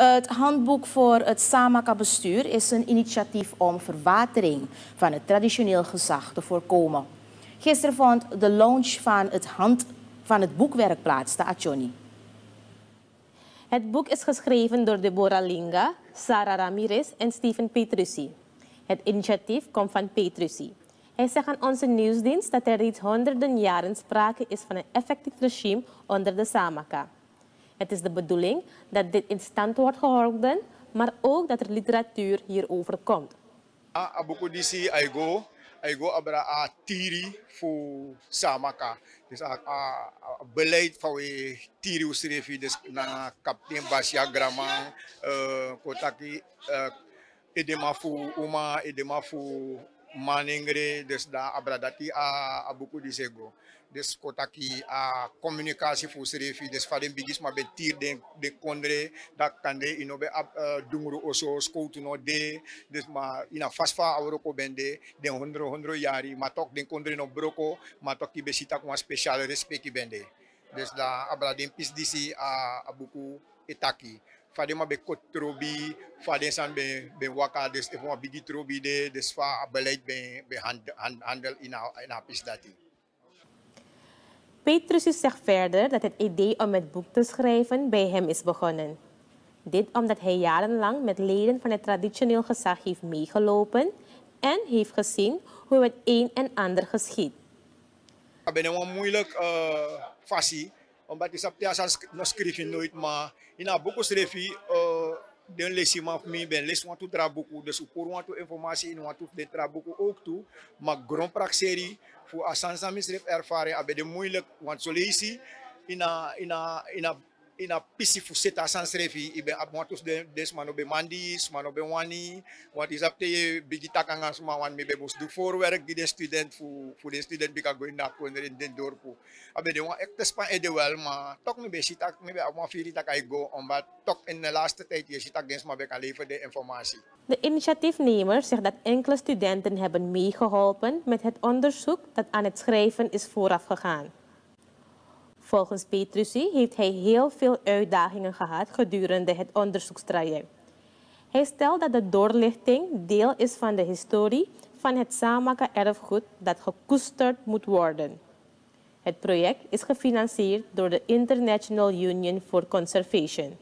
Het handboek voor het Samaka-bestuur is een initiatief om verwatering van het traditioneel gezag te voorkomen. Gisteren vond de launch van het, van het boekwerk plaats, de Achoni. Het boek is geschreven door Deborah Linga, Sarah Ramirez en Steven Petrucci. Het initiatief komt van Petrucci. Hij zegt aan onze nieuwsdienst dat er reeds honderden jaren sprake is van een effectief regime onder de Samaka. Het is de bedoeling dat dit in stand wordt gehouden, maar ook dat er literatuur hierover komt. Abuko disi aigo, aigo abra a tiri voor Samaka. Dus a beleid van tiri usrefi dus na kapitein Basia Grama, uh, kotaki uh, edema voor uma, edema voor maningre, dus da abra dati a abuko disi go. Dus kotaki a communicatie voor Srefi, dus van de bigis maar betir de de kondre, dat kan de inobe uh, dungru oso skoutu no de, dus maar ina fasfa auroko bende, de hondro hondro jari, maar toch den kondre no broko, maar toch ki besita kwa speciale respect bende. Dus da abra den pis disi a abuku etaki. Fade ma be kot trobi, san be be waka des e bigi trobi de, des fa beleid be be hand, hand, handel ina pis dati. Petrus zegt verder dat het idee om het boek te schrijven bij hem is begonnen. Dit omdat hij jarenlang met leden van het traditioneel gezag heeft meegelopen en heeft gezien hoe het een en ander geschiet. Ik ben een moeilijk uh, fasie, omdat ik heb nog schrijven nooit, maar in een boek schrijven, uh, de lesie maar voor mij ben les want to tra boek, dus voor want to informatie in want to de tra boek ook toe, maar grondpraak serie voor asansa misref ervaring abe de moeilijk want zo lees je in a in a in a in a pisi fu seta sans refi ibe ab watus de des mano be mandis mano be wani wat is apte bigita kanga suma wan me be bos do voorwerk di de student fu fu de student bika go na ko in den dorpu abe de wa ek tespa e de wel ma tok me be sita me be amo firi ta kai go om ba tok in de laatste tijd je sita gens ma be kan leveren de informatie De initiatiefnemer zegt dat enkele studenten hebben meegeholpen met het onderzoek dat aan het schrijven is voorafgegaan. Volgens Petrucci heeft hij heel veel uitdagingen gehad gedurende het onderzoekstraject. Hij stelt dat de doorlichting deel is van de historie van het Samaka-erfgoed dat gekoesterd moet worden. Het project is gefinancierd door de International Union for Conservation.